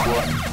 What?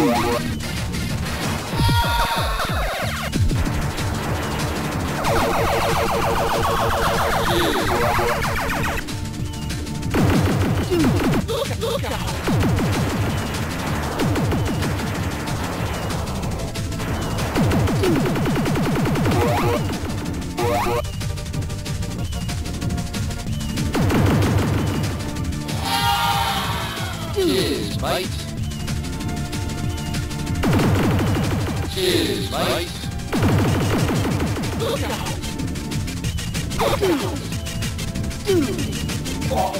Cheers, All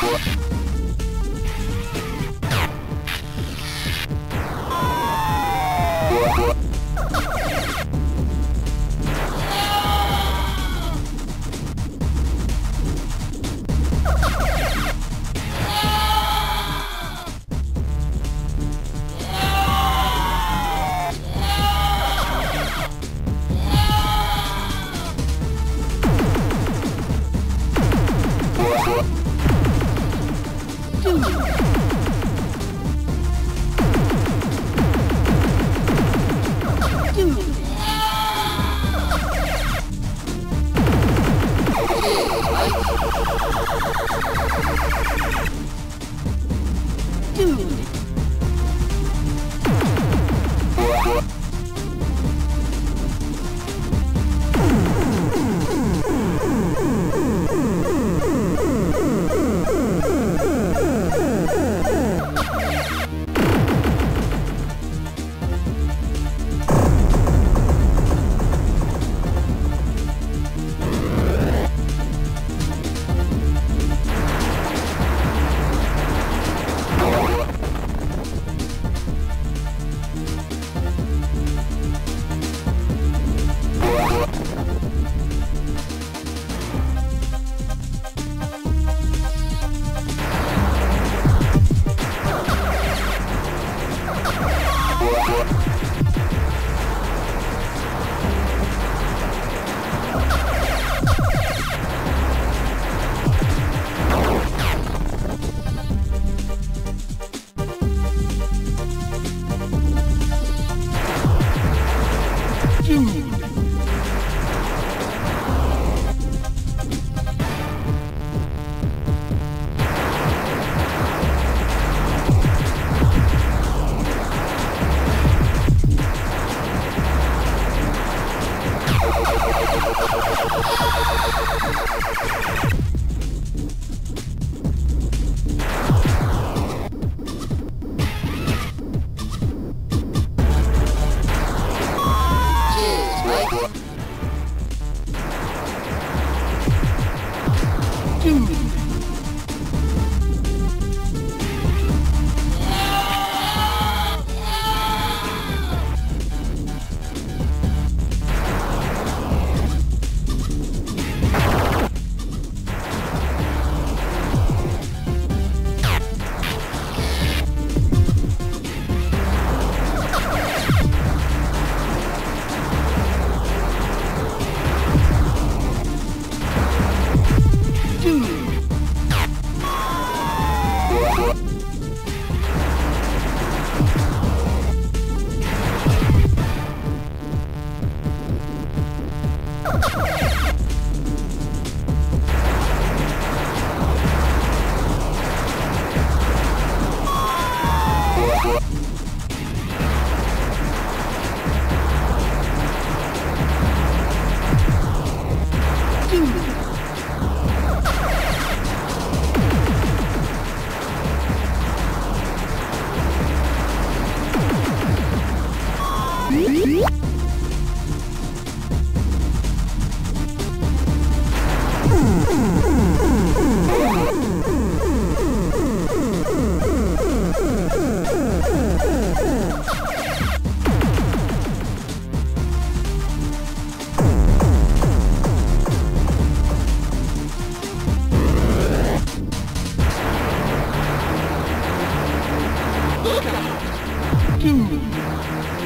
What? Ooh. do.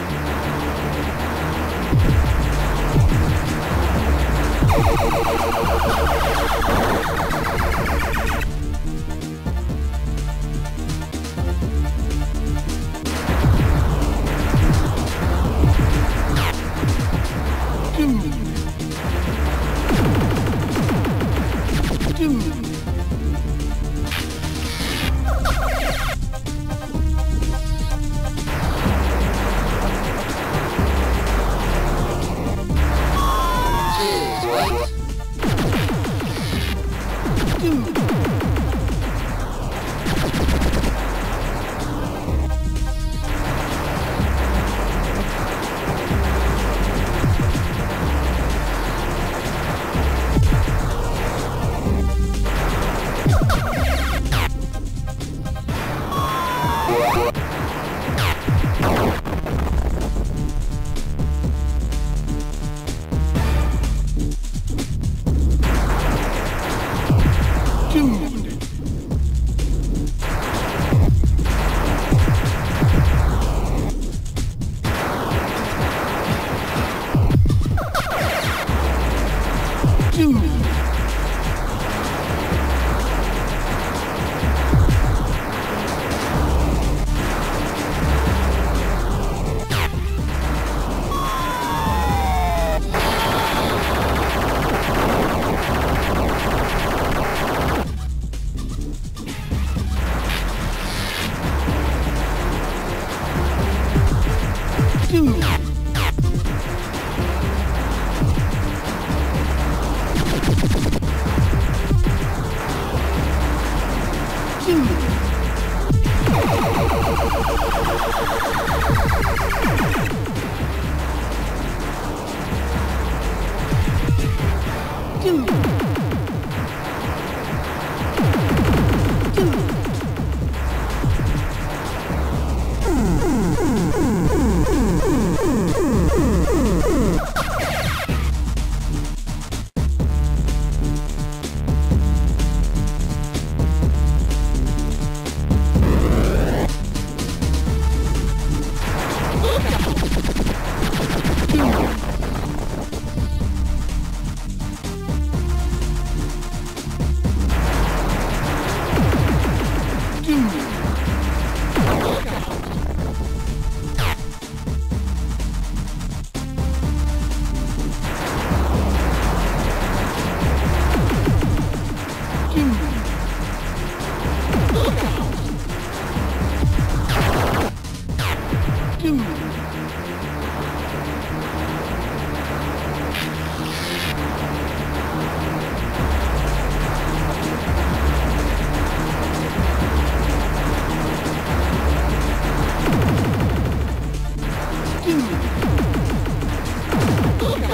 Oh,